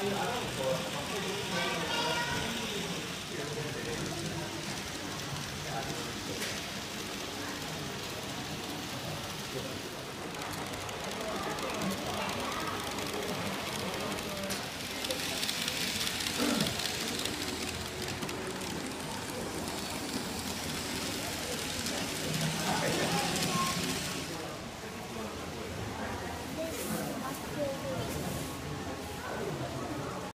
I, I don't know.